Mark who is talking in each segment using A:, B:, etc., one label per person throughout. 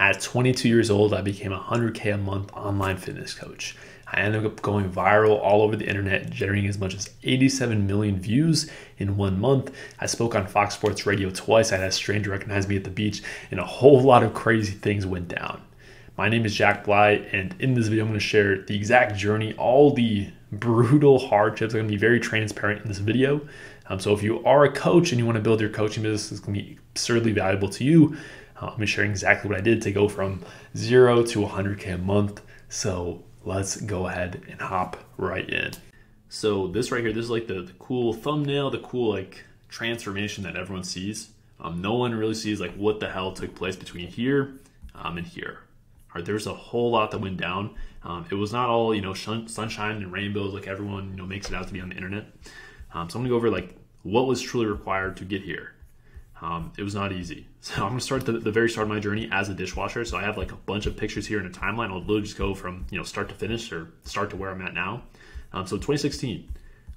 A: At 22 years old, I became a 100K a month online fitness coach. I ended up going viral all over the internet, generating as much as 87 million views in one month. I spoke on Fox Sports Radio twice. I had a stranger recognize me at the beach, and a whole lot of crazy things went down. My name is Jack Bly, and in this video, I'm going to share the exact journey, all the brutal hardships. I'm going to be very transparent in this video. Um, so if you are a coach and you want to build your coaching business, it's going to be absurdly valuable to you. I'm be sharing exactly what I did to go from zero to 100K a month. So let's go ahead and hop right in. So this right here, this is like the, the cool thumbnail, the cool like transformation that everyone sees. Um, no one really sees like what the hell took place between here um, and here. All right, there's a whole lot that went down. Um, it was not all you know sunshine and rainbows like everyone you know makes it out to be on the internet. Um, so I'm gonna go over like what was truly required to get here. Um, it was not easy. So I'm gonna start the, the very start of my journey as a dishwasher. So I have like a bunch of pictures here in a timeline. I'll literally just go from you know start to finish or start to where I'm at now. Um, so 2016,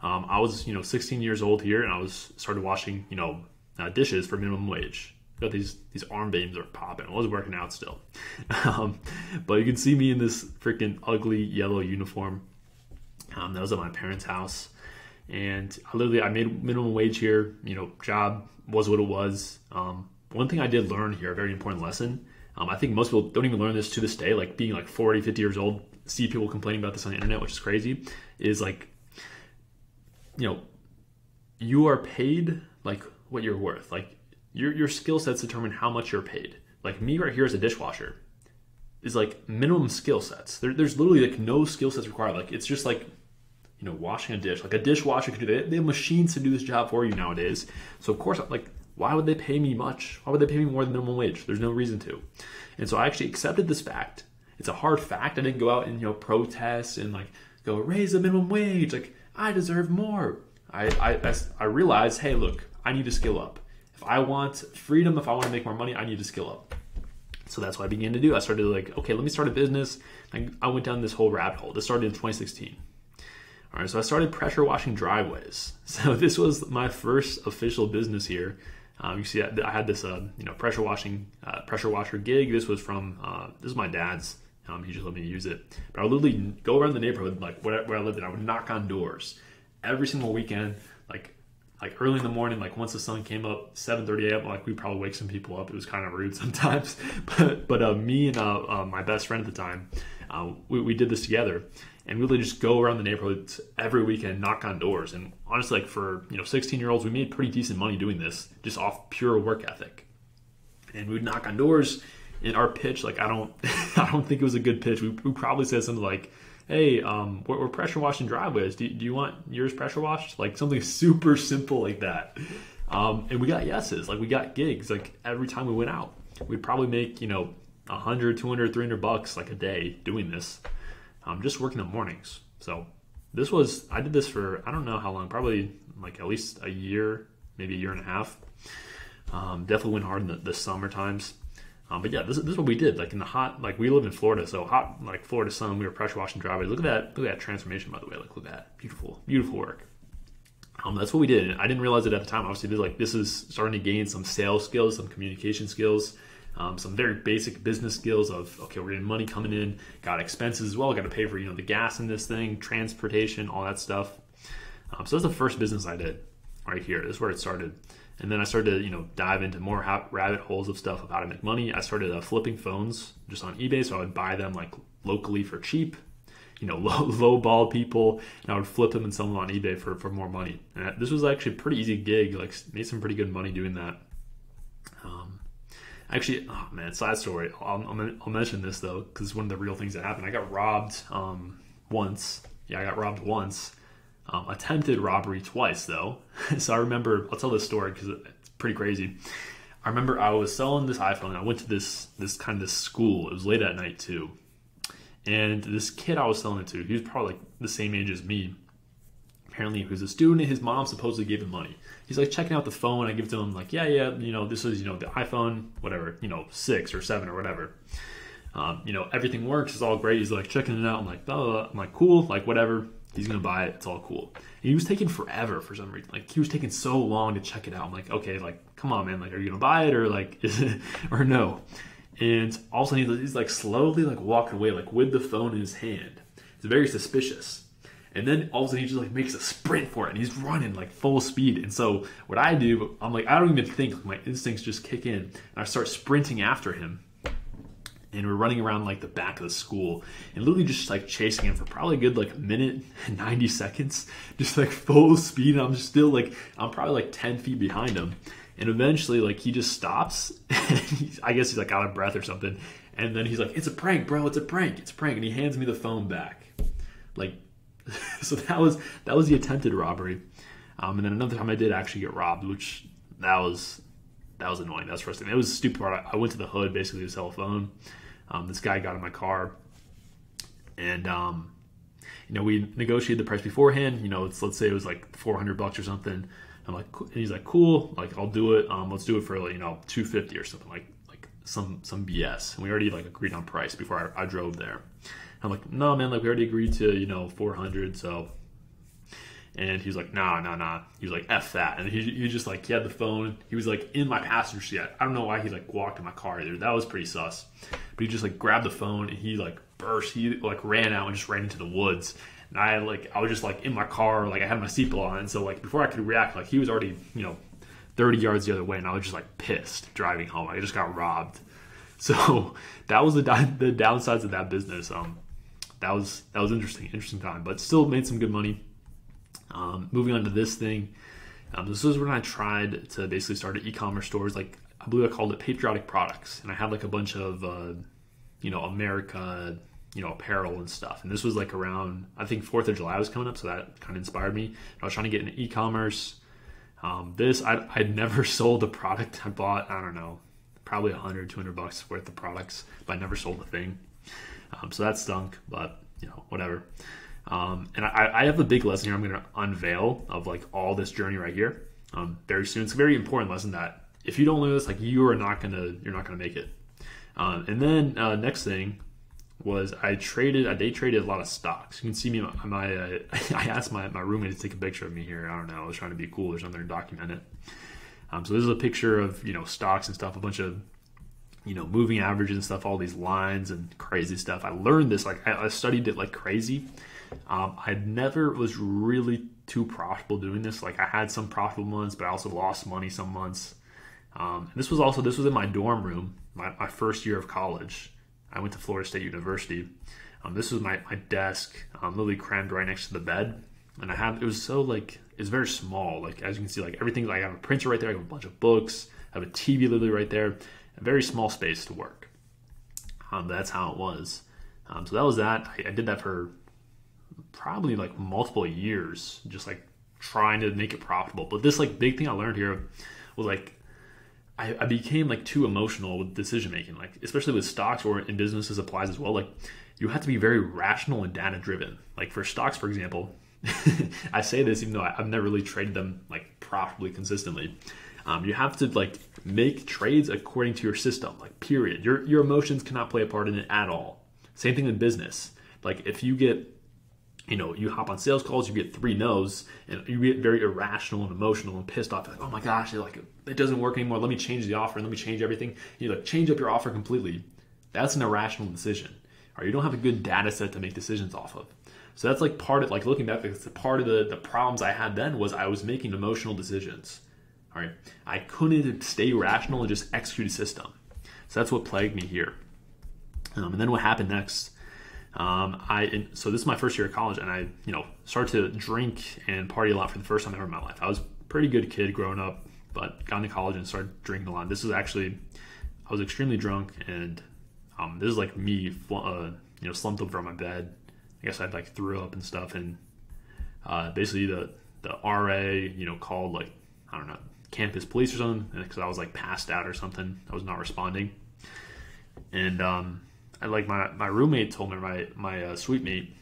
A: um, I was you know 16 years old here, and I was started washing you know uh, dishes for minimum wage. Got these these arm beams are popping. I was working out still, um, but you can see me in this freaking ugly yellow uniform. Um, that was at my parents' house and I literally I made minimum wage here. You know, job was what it was. Um, one thing I did learn here, a very important lesson. Um, I think most people don't even learn this to this day. Like being like 40, 50 years old, see people complaining about this on the internet, which is crazy. Is like, you know, you are paid like what you're worth. Like your your skill sets determine how much you're paid. Like me right here as a dishwasher is like minimum skill sets. There, there's literally like no skill sets required. Like it's just like you know, washing a dish. Like a dishwasher can do that. They have machines to do this job for you nowadays. So of course, like, why would they pay me much? Why would they pay me more than minimum wage? There's no reason to. And so I actually accepted this fact. It's a hard fact. I didn't go out and you know protest and like go raise the minimum wage. Like I deserve more. I I I realized, hey, look, I need to skill up. If I want freedom, if I want to make more money, I need to skill up. So that's what I began to do. I started like, okay, let me start a business. I went down this whole rabbit hole. This started in 2016. All right, so I started pressure washing driveways. So this was my first official business here. Um, you see, I had this, uh, you know, pressure washing, uh, pressure washer gig. This was from, uh, this is my dad's. Um, he just let me use it. But I would literally go around the neighborhood, like where, where I lived, and I would knock on doors every single weekend, like like early in the morning, like once the sun came up, 7:30 a.m. Like we probably wake some people up. It was kind of rude sometimes, but but uh, me and uh, uh, my best friend at the time, uh, we, we did this together, and really just go around the neighborhoods every weekend, knock on doors. And honestly, like for you know 16 year olds, we made pretty decent money doing this just off pure work ethic. And we'd knock on doors. In our pitch, like I don't, I don't think it was a good pitch. We, we probably said something like, "Hey, um, we're, we're pressure washing driveways. Do, do, you want yours pressure washed?" Like something super simple like that. Um, and we got yeses. Like we got gigs. Like every time we went out, we'd probably make you know 100, 200, 300 bucks like a day doing this um, just working the mornings. So this was I did this for I don't know how long, probably like at least a year, maybe a year and a half. Um, definitely went hard in the, the summer times. Um, but yeah, this, this is what we did. Like in the hot, like we live in Florida, so hot, like Florida sun. We were pressure washing driveways. Look at that! Look at that transformation, by the way. Like look at that, beautiful, beautiful work. Um, that's what we did. I didn't realize it at the time. Obviously, like this is starting to gain some sales skills, some communication skills um, some very basic business skills of okay, we're getting money coming in, got expenses as well, got to pay for you know the gas in this thing, transportation, all that stuff. Um, so that's the first business I did right here. This is where it started. And then I started to, you know, dive into more ha- rabbit holes of stuff of how to make money. I started uh, flipping phones just on eBay. So I would buy them like locally for cheap, you know, low, low ball people, and I would flip them and sell them on eBay for, for more money. And this was actually a pretty easy gig. Like made some pretty good money doing that. Um, Actually, oh man, side story. I'll, I'll mention this though because it's one of the real things that happened. I got robbed um, once. Yeah, I got robbed once. Um, attempted robbery twice though. so I remember. I'll tell this story because it's pretty crazy. I remember I was selling this iPhone. I went to this this kind of school. It was late at night too, and this kid I was selling it to, he was probably like the same age as me apparently he was a student and his mom supposedly gave him money. He's like checking out the phone. I give it to him like yeah yeah you know this is you know the iphone whatever you know six or seven or whatever. Um, you know everything works. It's all great. He's like checking it out. I'm like oh i'm like cool. Like whatever. He's gonna buy it. It's all cool. And he was taking forever for some reason. Like he was taking so long to check it out. I'm like okay like come on man. Like are you gonna buy it or like it or no? And all of a sudden he's like slowly like walking away, like with the phone in his hand. It's very suspicious. And then all of a sudden he just like makes a sprint for it and he's running like full speed. And so what I do, I'm like, I don't even think, my instincts just kick in and I start sprinting after him. And we're running around like the back of the school and literally just like chasing him for probably a good like minute and 90 seconds, just like full speed. And I'm just still like, I'm probably like 10 feet behind him. And eventually, like, he just stops. And I guess he's like out of breath or something. And then he's like, It's a prank, bro. It's a prank. It's a prank. And he hands me the phone back. Like, so that was that was the attempted robbery. Um, and then another time I did actually get robbed, which that was that was annoying. That was frustrating. It was stupid part. I went to the hood basically sell a phone. Um, this guy got in my car, and um, you know we negotiated the price beforehand. You know, it's let's say it was like four hundred bucks or something. I'm like, and he's like, cool, like I'll do it. Um, let's do it for you know two fifty or something like like some some BS. And we already like agreed on price before I, I drove there. I'm like, no, man, like we already agreed to, you know, 400. So, and he's like, nah, nah, nah. He was like, F that. And he, he just like, he had the phone. He was like in my passenger seat. I don't know why he like walked in my car either. That was pretty sus. But he just like grabbed the phone and he like burst. He like ran out and just ran into the woods. And I like, I was just like in my car, like I had my seatbelt on. And so like before I could react, like he was already, you know, 30 yards the other way. And I was just like pissed driving home. I just got robbed. So that was the, the downsides of that business. Um, that was that was interesting, interesting time, but still made some good money. Um, moving on to this thing, um, this was when I tried to basically start an e-commerce stores. Like I believe I called it Patriotic Products, and I had like a bunch of uh, you know America you know apparel and stuff. And this was like around I think Fourth of July was coming up, so that kind of inspired me. I was trying to get into e-commerce. Um, this I I'd never sold a product. I bought I don't know probably 100 200 bucks worth of products, but I never sold a thing. Um, so that stunk, but you know, whatever. Um, and I, I, have a big lesson here I'm going to unveil of like all this journey right here um, very soon. It's a very important lesson that if you don't learn this, like you are not going to, you're not going to make it. Um, and then uh, next thing was I traded, I day traded a lot of stocks. You can see me, my, my uh, I asked my, my roommate to take a picture of me here. I don't know. I was trying to be cool or something to document it. Um, so this is a picture of, you know, stocks and stuff, a bunch of you know, moving averages and stuff, all these lines and crazy stuff. I learned this, like, I, studied it like crazy. Um, I never was really too profitable doing this. Like, I had some profitable months, but I also lost money some months. Um, this was also, this was in my dorm room, my, my first year of college. I went to Florida State University. Um, this was my, my desk, um, literally crammed right next to the bed. And I have, it was so like, it's very small. Like, as you can see, like everything, like I have a printer right there, I have a bunch of books, I have a TV literally right there a very small space to work. Um, that's how it was. Um, so that was that. I, I, did that for probably like multiple years, just like trying to make it profitable. But this like big thing I learned here was like I, I became like too emotional with decision making, like especially with stocks or in businesses applies as well. Like you have to be very rational and data driven. Like for stocks, for example, I say this even though I've never really traded them like profitably consistently. Um, you have to like make trades according to your system, like period. Your your emotions cannot play a part in it at all. Same thing in business. Like if you get you know, you hop on sales calls, you get three no's, and you get very irrational and emotional and pissed off. Like, oh my gosh, like it doesn't work anymore. Let me change the offer. And let me change everything. You like change up your offer completely. That's an irrational decision. Or you don't have a good data set to make decisions off of. So that's like part of like looking back. It's part of the the problems I had then was I was making emotional decisions. All right, I couldn't stay rational and just execute a system. So that's what plagued me here. Um, and then what happened next? Um, I so this is my first year of college, and I you know started to drink and party a lot for the first time ever in my life. I was a pretty good kid growing up, but got into college and started drinking a lot. This is actually I was extremely drunk, and um, this is like me, uh, you know, slumped over on my bed. I guess I like threw up and stuff, and uh, basically the the RA, you know, called like I don't know campus police or something because I was like passed out or something. I was not responding, and um, I like my my roommate told me my my uh, suite mate.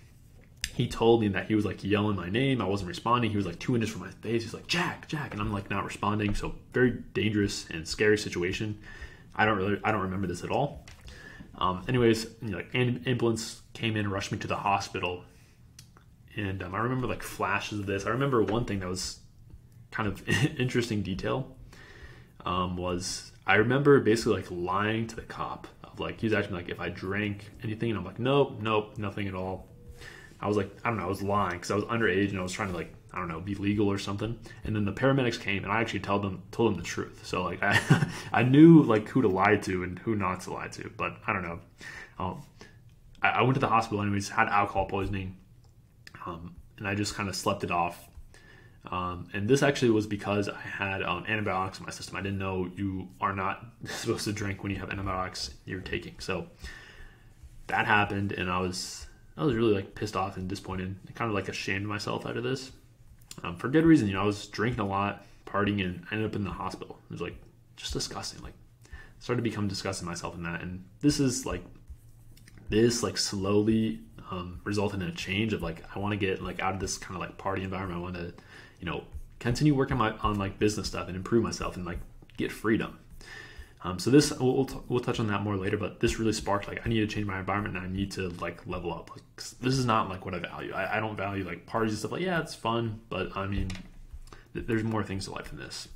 A: He told me that he was like yelling my name. I wasn't responding. He was like two inches from my face. He's like Jack, Jack, and I'm like not responding. So very dangerous and scary situation. I don't really I don't remember this at all. Um, anyways, you know, like ambulance came in, rushed me to the hospital, and um, I remember like flashes of this. I remember one thing that was kind of interesting detail um, was I remember basically like lying to the cop of. Like he was asking like if I drank anything, and I'm like, nope, nope, nothing at all. I was like, I don't know, I was lying because I was underage and I was trying to like, I don't know, be legal or something. And then the paramedics came and I actually told them told them the truth. So like I I knew like who to lie to and who not to lie to, but I don't know. Um, I, I went to the hospital anyways, had alcohol poisoning, um, and I just kind of slept it off um, and this actually was because I had um, antibiotics in my system. I didn't know you are not supposed to drink when you have antibiotics you're taking. So that happened, and I was I was really like pissed off and disappointed, and kind of like ashamed myself out of this um, for good reason. You know, I was drinking a lot, partying, and I ended up in the hospital. It was like just disgusting. Like started to become disgusting myself in that, and this is like this like slowly um, resulted in a change of like I want to get like out of this kind of like party environment. I want to you know, continue working my, on like business stuff and improve myself and like get freedom. Um, so this we'll, we'll, t- we'll, touch on that more later, but this really sparked like I need to change my environment and I need to like level up. Like this is not like what I value. I, I don't value like parties and stuff. Like yeah, it's fun, but I mean, th- there's more things to life than this.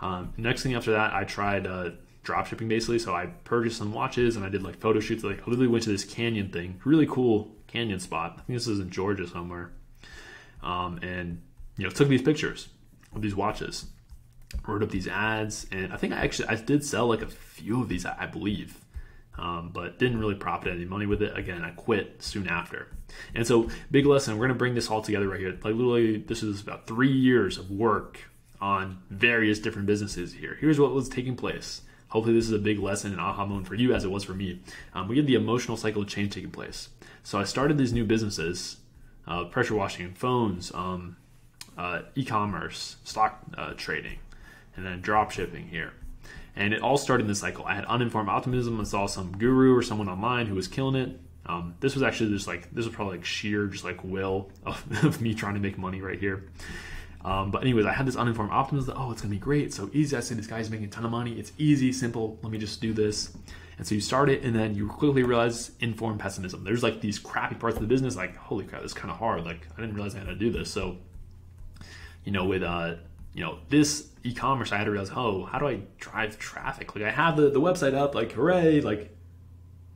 A: Um, next thing after that, I tried uh, drop shipping basically. So I purchased some watches and I did like photo shoots. Like I literally went to this canyon thing, really cool canyon spot. I think this is in Georgia somewhere. Um, and you know, took these pictures of these watches, wrote up these ads, and I think I actually I did sell like a few of these, I believe, um, but didn't really profit any money with it. Again, I quit soon after. And so, big lesson. We're gonna bring this all together right here. Like literally, this is about three years of work on various different businesses here. Here's what was taking place. Hopefully, this is a big lesson and aha moment for you, as it was for me. Um, we had the emotional cycle of change taking place. So I started these new businesses, uh, pressure washing, phones, um, uh, e-commerce, stock uh, trading, and then drop shipping here. And it all started in this cycle. I had uninformed optimism. and saw some guru or someone online who was killing it. Um, this was actually just like this was probably like sheer just like will of, of me trying to make money right here. Um, but anyways, I had this uninformed optimism that oh, it's gonna be great, so easy. I see this guy's making a ton of money. It's easy, simple. Let me just do this. And so you start it, and then you quickly realize informed pessimism. There's like these crappy parts of the business, like holy crap, this is kind of hard. Like I didn't realize I had to do this. So you know, with uh, you know, this e-commerce, I had to realize, oh, how do I drive traffic? Like I have the, the website up, like hooray, like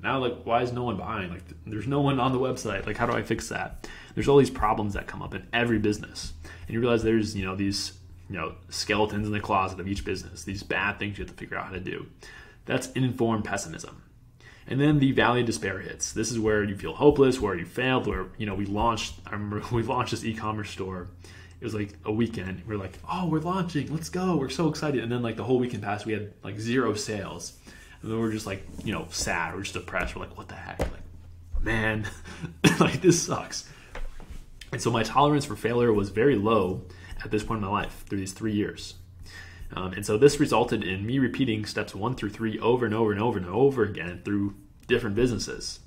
A: now like why is no one buying? Like there's no one on the website. Like how do I fix that? There's all these problems that come up in every business. And you realize there's, you know, these, you know, skeletons in the closet of each business, these bad things you have to figure out how to do. That's informed pessimism. And then the valley of despair hits. This is where you feel hopeless, where you failed, where, you know, we launched, I remember we launched this e-commerce store it was like a weekend. We are like, oh, we're launching, let's go. We're so excited. And then like the whole weekend passed, we had like zero sales. And then we're just like, you know, sad. We're just depressed. We're like, what the heck? Like, man, like this sucks. And so my tolerance for failure was very low at this point in my life through these three years. Um, and so this resulted in me repeating steps one through three over and over and over and over again through different businesses.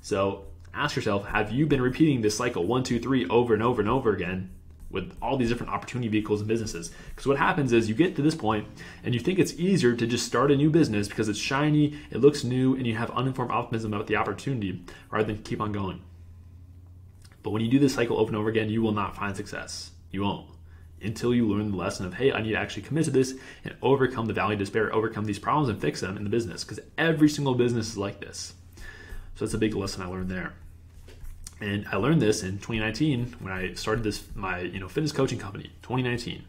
A: So ask yourself, have you been repeating this cycle one, two, three over and over and over again with all these different opportunity vehicles and businesses. Because what happens is you get to this point and you think it's easier to just start a new business because it's shiny, it looks new, and you have uninformed optimism about the opportunity rather than keep on going. But when you do this cycle over and over again, you will not find success. You won't. Until you learn the lesson of, hey, I need to actually commit to this and overcome the valley of despair, overcome these problems and fix them in the business. Because every single business is like this. So that's a big lesson I learned there. And I learned this in 2019 when I started this my you know fitness coaching company. 2019.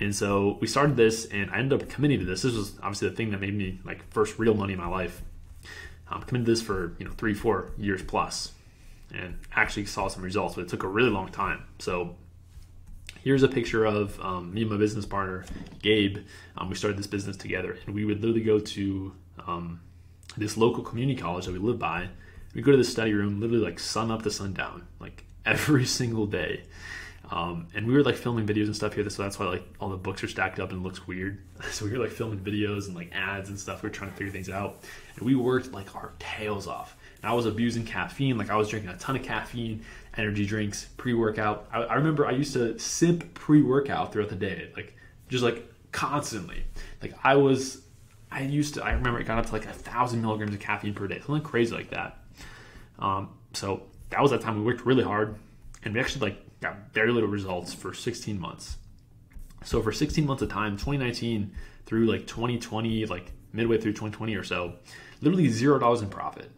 A: And so we started this, and I ended up committing to this. This was obviously the thing that made me like first real money in my life. Um, committed to this for you know three, four years plus, and actually saw some results, but it took a really long time. So here's a picture of um, me and my business partner Gabe. Um, we started this business together, and we would literally go to um, this local community college that we live by we go to the study room literally like sun up to sundown, like every single day. Um, and we were like filming videos and stuff here, so that's why like all the books are stacked up and looks weird. So we were like filming videos and like ads and stuff. We were trying to figure things out, and we worked like our tails off. And I was abusing caffeine, like I was drinking a ton of caffeine, energy drinks, pre-workout. I, I remember I used to sip pre-workout throughout the day, like just like constantly. Like I was, I used to. I remember it got up to like a thousand milligrams of caffeine per day, something crazy like that. Um, so that was that time we worked really hard, and we actually like got very little results for 16 months. So for 16 months of time, 2019 through like 2020, like midway through 2020 or so, literally zero dollars in profit.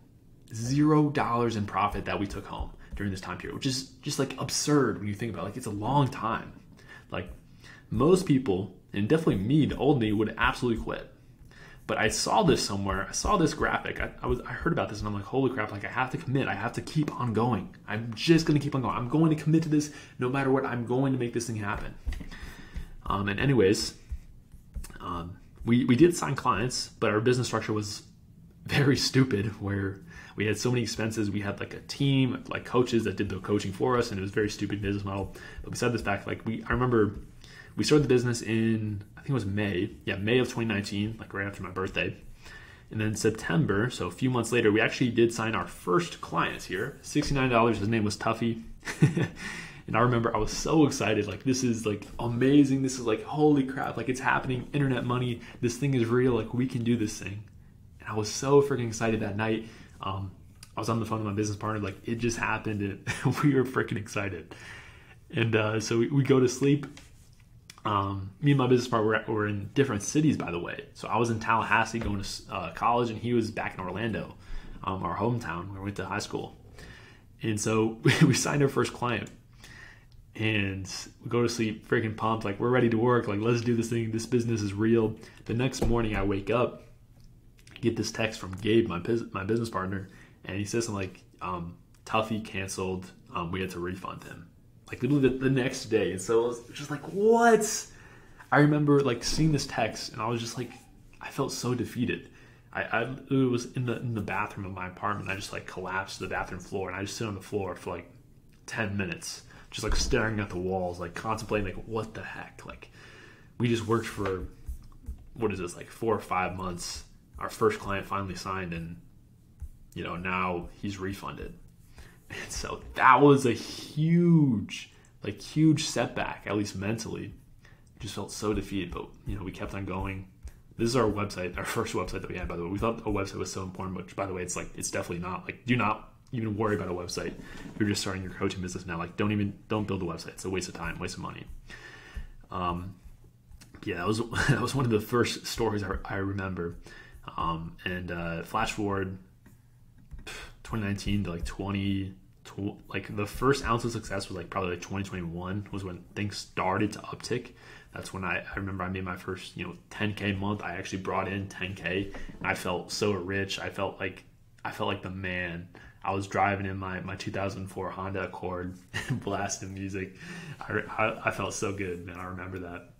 A: Zero dollars in profit that we took home during this time period, which is just like absurd when you think about it. like it's a long time. Like most people, and definitely me, the old me, would absolutely quit. But I saw this somewhere. I saw this graphic. I, I, was I heard about this and I'm like, holy crap! Like I have to commit. I have to keep on going. I'm just gonna keep on going. I'm going to commit to this no matter what. I'm going to make this thing happen. Um, and anyways, um, we we did sign clients, but our business structure was very stupid. Where we had so many expenses. We had like a team, like coaches that did the coaching for us, and it was very stupid business model. But besides this fact, like we, I remember we started the business in I think it was May, yeah, May of 2019, like right after my birthday. And then September, so a few months later, we actually did sign our first client here. $69. His name was Tuffy. and I remember I was so excited. Like, this is like amazing. This is like, holy crap. Like, it's happening. Internet money. This thing is real. Like, we can do this thing. And I was so freaking excited that night. Um, I was on the phone with my business partner. Like, it just happened. And we were freaking excited. And uh, so we, we go to sleep um, me and my business partner were, were, in different cities, by the way. So I was in Tallahassee going to uh, college, and he was back in Orlando, um, our hometown where we went to high school. And so we signed our first client, and we go to sleep, freaking pumped, like we're ready to work, like let's do this thing. This business is real. The next morning, I wake up, get this text from Gabe, my my business partner, and he says something like, um, "Tuffy canceled. Um, we had to refund him." Like literally the, the next day. And so it was just like, what? I remember like seeing this text and I was just like, I felt so defeated. I, I was in the in the bathroom of my apartment. I just like collapsed to the bathroom floor and I just sit on the floor for like ten minutes, just like staring at the walls, like contemplating like what the heck. Like we just worked for what is this like four or five months. Our first client finally signed and you know now he's refunded so that was a huge, like huge setback, at least mentally. Just felt so defeated, but you know, we kept on going. This is our website, our first website that we had, by the way. We thought a website was so important, which by the way, it's like it's definitely not. Like, do not even worry about a website. If you're just starting your coaching business now, like don't even don't build a website. It's a waste of time, waste of money. Um, yeah, that was that was one of the first stories I, I remember. Um, and uh, flash forward 2019 to like 20 like the first ounce of success was like probably like 2021 was when things started to uptick. That's when I, I remember I made my first you know 10k month. I actually brought in 10k I felt so rich. I felt like I felt like the man. I was driving in my, my 2004 Honda Accord blasting music. I, I, I, felt so good man. I remember that.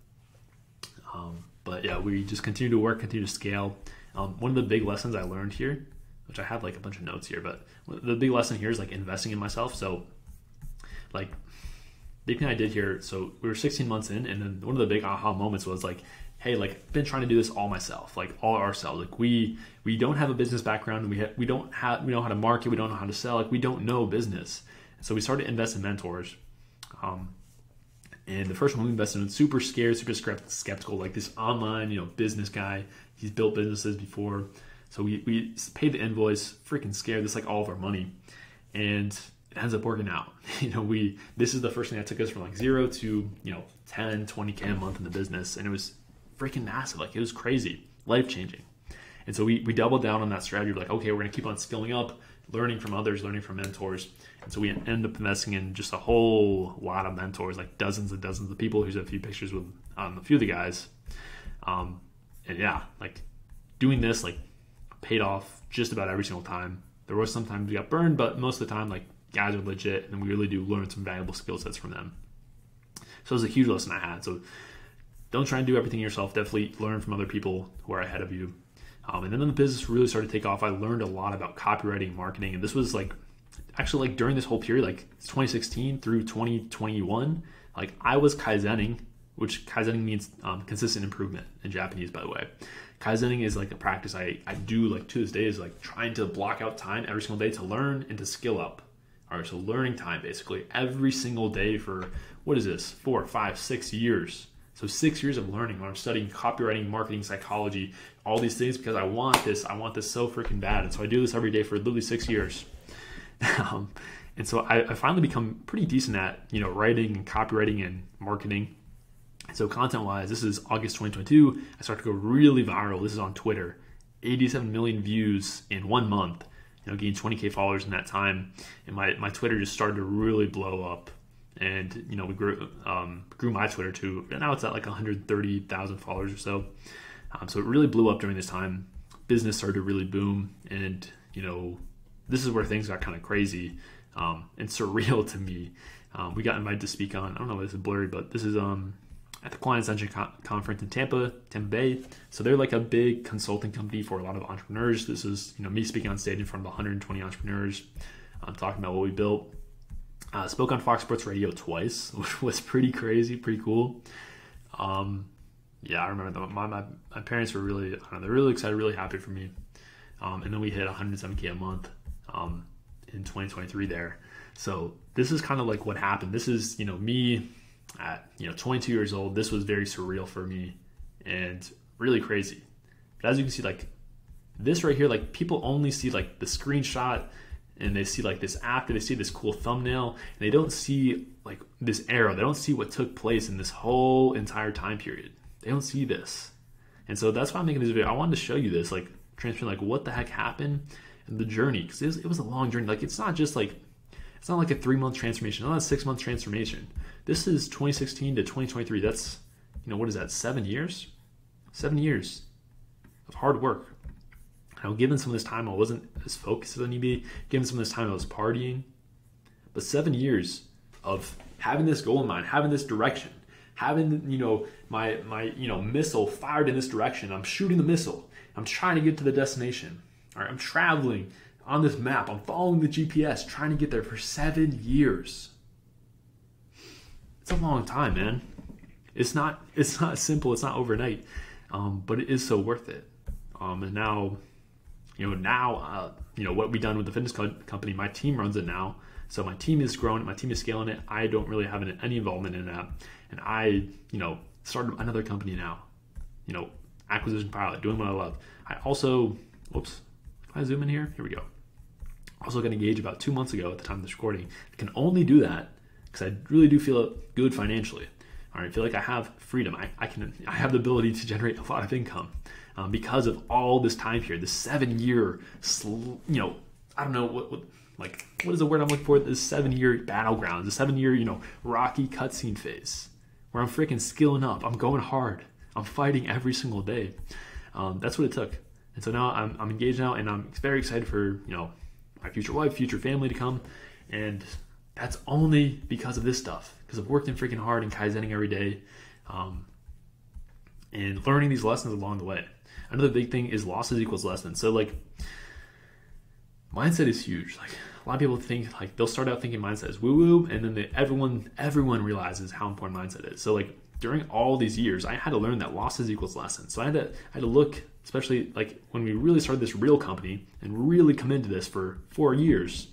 A: Um, but yeah we just continue to work continue to scale. Um, one of the big lessons I learned here which I have like a bunch of notes here, but the big lesson here is like investing in myself. So, like, big thing I did here. So we were 16 months in, and then one of the big aha moments was like, hey, like been trying to do this all myself, like all ourselves. Like we we don't have a business background. We ha- we don't have we know how to market. We don't know how to sell. Like we don't know business. So we started to invest in mentors. Um, and the first one we invested in, super scared, super skeptical, like this online, you know, business guy. He's built businesses before. So we, we paid the invoice, freaking scared. This like all of our money, and it ends up working out. You know, we this is the first thing that took us from like zero to you know 10, 20k a month in the business, and it was freaking massive. Like it was crazy, life changing. And so we we doubled down on that strategy. We're like, okay, we're gonna keep on skilling up, learning from others, learning from mentors. And so we end up investing in just a whole lot of mentors, like dozens and dozens of people. Here's a few pictures with um, a few of the guys. Um, and yeah, like doing this, like paid off just about every single time. There was sometimes we got burned, but most of the time, like guys are legit, and we really do learn some valuable skill sets from them. So it was a huge lesson I had. So don't try and do everything yourself. Definitely learn from other people who are ahead of you. Um, and then when the business really started to take off, I learned a lot about copywriting, marketing, and this was like actually like during this whole period, like 2016 through 2021, like I was kaizening, which kaizening means um, consistent improvement in Japanese, by the way. Kaizening is like a practice I, I do like to this day is like trying to block out time every single day to learn and to skill up. All right, so learning time basically every single day for what is this, four, five, six years. So six years of learning when I'm studying copywriting, marketing, psychology, all these things because I want this. I want this so freaking bad, and so I do this every day for literally six years. um, and so I, I finally become pretty decent at you know writing and copywriting and marketing so content wise, this is August 2022. I start to go really viral. This is on Twitter. 87 million views in one month. You know, gained 20k followers in that time, and my, my Twitter just started to really blow up. And you know, we grew um, grew my Twitter to and now it's at like 130,000 followers or so. Um, so it really blew up during this time. Business started to really boom, and you know, this is where things got kind of crazy um, and surreal to me. Um, we got invited to speak on I don't know if this is blurry, but this is um at the Client Ascension Co- Conference in Tampa, Tampa Bay. So they're like a big consulting company for a lot of entrepreneurs. This is you know me speaking on stage in front of 120 entrepreneurs. I'm talking about what we built. Uh, spoke on Fox Sports Radio twice, which was pretty crazy, pretty cool. Um, yeah, I remember that. My, my, my parents were really, know, they're really excited, really happy for me. Um, and then we hit 107K a month um, in 2023 there. So this is kind of like what happened. This is, you know, me at you know 22 years old this was very surreal for me and really crazy. But as you can see like this right here like people only see like the screenshot and they see like this after they see this cool thumbnail and they don't see like this arrow. They don't see what took place in this whole entire time period. They don't see this. And so that's why i'm making this video. I wanted to show you this like transfer like what the heck happened and the journey because it, it was a long journey. Like it's not just like it's not like a three month transformation, not a six month transformation. This is 2016 to 2023. That's, you know, what is that, seven years? Seven years of hard work. Now, given some of this time, I wasn't as focused as I need to be. Given some of this time, I was partying. But seven years of having this goal in mind, having this direction, having you know my my you know missile fired in this direction. I'm shooting the missile. I'm trying to get to the destination. All right, I'm traveling on this map. I'm following the GPS, trying to get there for seven years. It's a long time, man. It's not. It's not simple. It's not overnight, um, but it is so worth it. Um, and now, you know, now, uh, you know, what we've done with the fitness co- company, my team runs it now. So my team is growing. My team is scaling it. I don't really have any involvement in that, and I, you know, started another company now. You know, acquisition pilot, doing what I love. I also, whoops, can I zoom in here? Here we go also got engaged about two months ago at the time of this recording. I can only do that because I really do feel good financially. All right, I feel like I have freedom. I, I can I have the ability to generate a lot of income um, because of all this time period, this seven year, you know, I don't know what, what like what is the word I'm looking for? This seven year battleground, the seven year you know rocky cutscene phase where I'm freaking skilling up. I'm going hard. I'm fighting every single day. Um, that's what it took. And so now I'm, I'm engaged now, and I'm very excited for you know my future wife, future family to come. And that's only because of this stuff, because I've worked in freaking hard and Kaizening every day um, and learning these lessons along the way. Another big thing is losses equals lessons. So, like, mindset is huge. Like, a lot of people think, like, they'll start out thinking mindset is woo woo, and then they, everyone, everyone realizes how important mindset is. So, like, during all these years, I had to learn that losses equals lessons. So I had to I had to look, especially like when we really started this real company and really come into this for four years.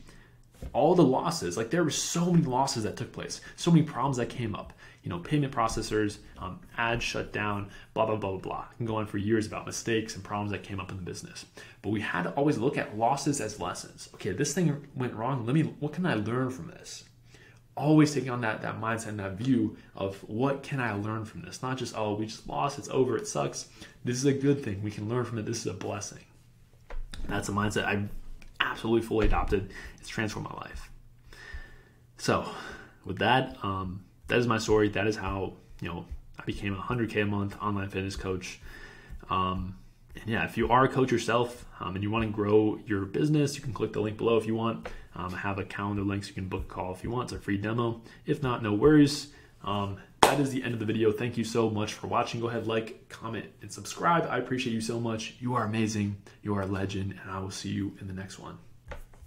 A: All the losses, like there were so many losses that took place, so many problems that came up. You know, payment processors, um, ads shut down, blah blah blah blah blah. I can go on for years about mistakes and problems that came up in the business. But we had to always look at losses as lessons. Okay, this thing went wrong. Let me. What can I learn from this? Always taking on that that mindset and that view of what can I learn from this? Not just oh we just lost, it's over, it sucks. This is a good thing. We can learn from it. This is a blessing. That's a mindset I've absolutely fully adopted. It's transformed my life. So, with that, um, that is my story. That is how you know I became a 100k a month online fitness coach. Um, and yeah, if you are a coach yourself um, and you want to grow your business, you can click the link below if you want. Um, I have a calendar link so you can book a call if you want. It's a free demo. If not, no worries. Um, that is the end of the video. Thank you so much for watching. Go ahead, like, comment, and subscribe. I appreciate you so much. You are amazing. You are a legend, and I will see you in the next one.